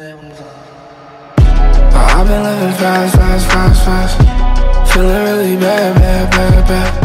I've been living fast, fast, fast, fast. Feeling really bad, bad, bad, bad.